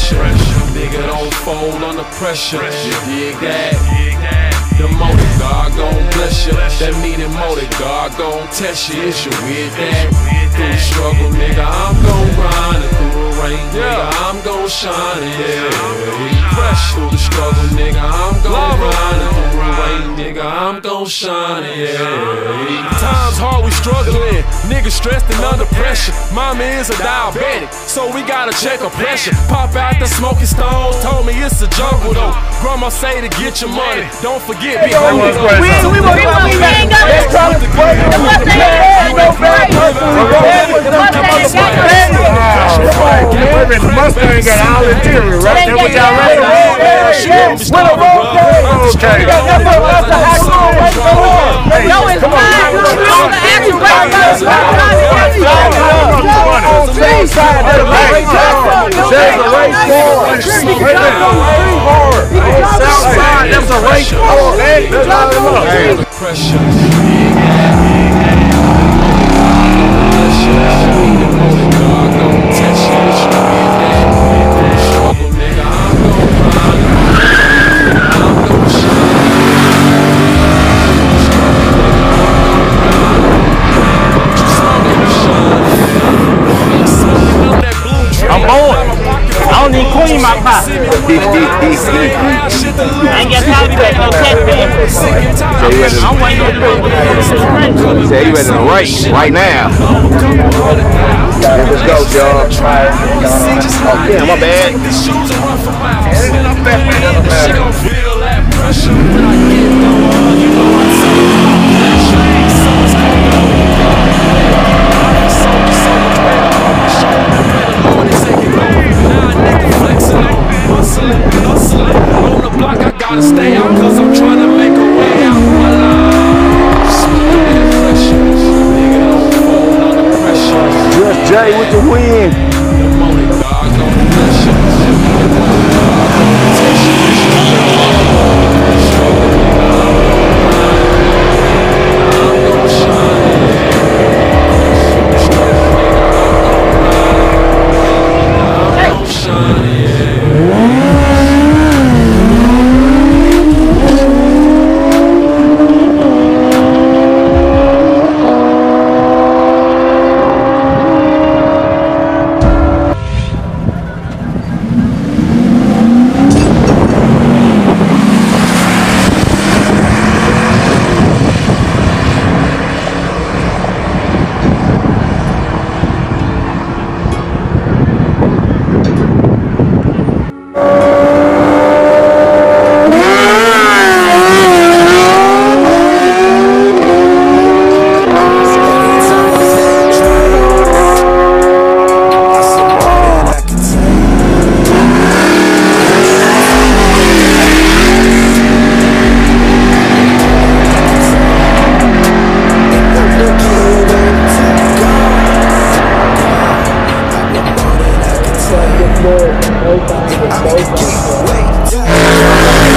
pressure. Nigga don't fold under pressure. You dig that? The motor, God gon' bless you. That meaning motor, God gon' test you. Is you with that? Through the struggle, nigga, I'm gon' grind. And through the rain, nigga, I'm gon' shine. Yeah, fresh through the struggle, nigga, I'm gon' grind. And through the rain, nigga, I'm gon' shine. Yeah, times hard, we struggling. Niggas stressed and under pressure. Mama is a diabetic, so we gotta check her pressure. Pop out the smoky stone, told me it's a jungle though. Grandma say to get your money, don't forget be hungry. We, we, we, we, we, we ain't got Let's try to break it. The Mustang ain't no bad person. The Mustang ain't got no The Mustang got all interior, right? That what y'all ready? A road Okay. That's the actual race car. There's a race the south a race. Under pressure. I time to be no tech man. I'm waiting on the right now. Let's go, y'all. Oh, damn, my bad. She I I'm Jay. The Wait, wait, wait.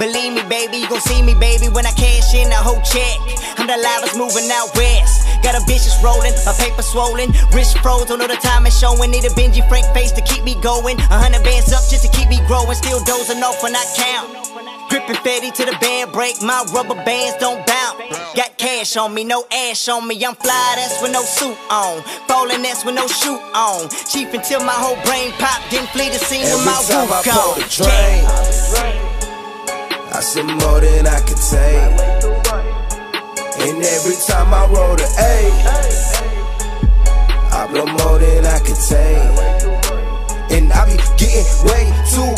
Believe me, baby, you gon' see me, baby, when I cash in the whole check. I'm the loudest moving out west. Got a bitches rolling, my paper swollen, wrist froze, don't know the time is showing. Need a Benji Frank face to keep me going. A hundred bands up just to keep me growing. Still dozing off when I count. Gripping fatty to the band break, my rubber bands don't bounce. Got cash on me, no ash on me. I'm fly, that's with no suit on. Falling, that's with no shoe on. Chief until my whole brain popped, didn't flee the scene Every with my roof on. Train, yeah. I see more than I can take. And every time I roll the A, I blow more than I can take. And I be getting way too